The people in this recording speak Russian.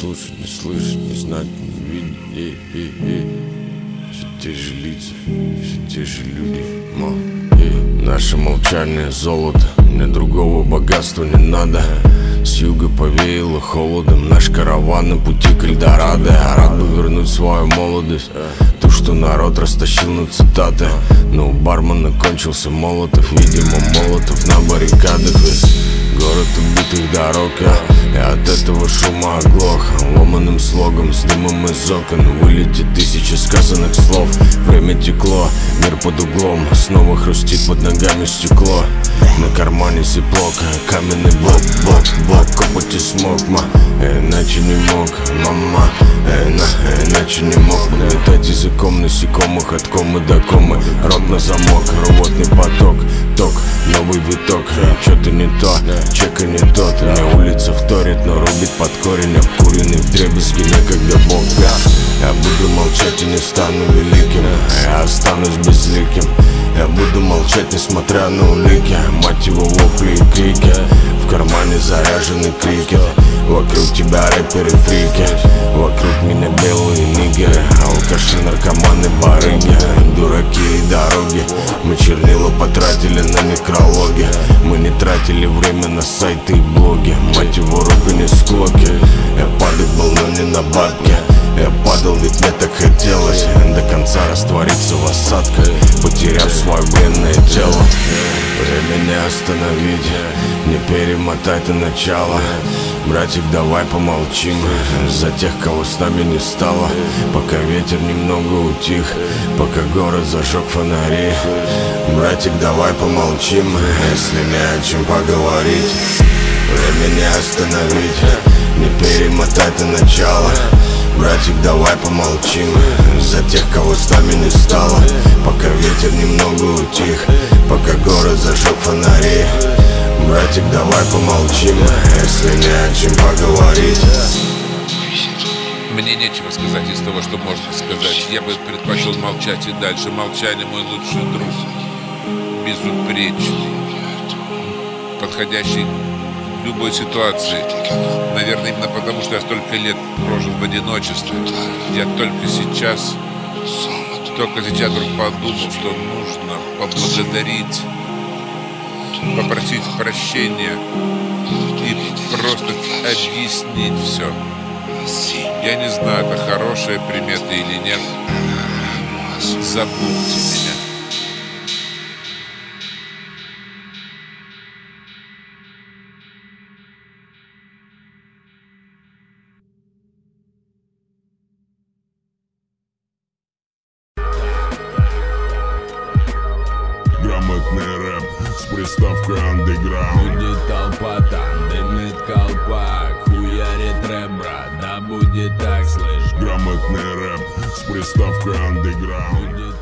слушать, не слышать, не знать, не видеть. И, и, и. Все те же лица, все те же люди, ма и Наше молчание золото, мне другого богатства не надо. С юга повеяло холодом, наш караван на пути к Эльдорадо. Я рад бы вернуть свою молодость. То, что народ растащил на цитаты. Но у бармена кончился молотов, видимо молотов на баррикадах Весь город убитых дорог я. От этого шума оглох. Ломаным слогом с дымом из окон Вылетит тысячи сказанных слов. Время текло, мир под углом Снова хрустит под ногами стекло. На кармане зиплок, каменный блок, блок, блок Копоть и смог, ма, иначе не мог Мама, эна, иначе не мог Летать языком насекомых от комы до комы. Рот на замок, рвотный поток, ток, то, чека не тот. Мне улица вторит, но рубит под корень Обкуренный в дребезги некогда бог Я буду молчать и не стану великим Я останусь безликим. Я буду молчать, несмотря на улики Мать его вопли и крики. В кармане заряженный крикет Вокруг тебя рэперы фрики. Вокруг меня белые нигеры Алкаши, наркоманы, барыги. Дороги Мы чернила потратили на некрологи. Мы не тратили время на сайты и блоги. Мать его руку не склоки Я падал но не на бабке. Я падал, ведь мне так хотелось. До конца раствориться в осадках Потеряв свое бренное тело. Время не остановить Не перемотать на начало Братик, давай помолчим За тех, кого с нами не стало. Пока ветер немного утих. Пока город зажег фонари. Братик, давай помолчим. Если не о чем поговорить Время не остановить. Не перемотать на начало. Братик, давай помолчим. За тех, кого с нами не стало. Пока ветер немного утих. Пока город зажег фонари Братик, давай помолчим Если не о чем поговорить Мне нечего сказать из того, что можно сказать. Я бы предпочел молчать и дальше. Молчание мой лучший друг. Безупречный. Подходящий любой ситуации. Наверное, именно потому, что я столько лет прожил в одиночестве. Я только сейчас, только сейчас вдруг подумал, что нужно поблагодарить, попросить прощения и просто объяснить все. Я не знаю, это хорошая примета или нет. Забудьте меня. Грамотный рэп с приставкой андеграунд Будет толпа там, дымит колпак. Хуярит рэп, брат, да будет так, слышь. Грамотный рэп с приставкой андеграунд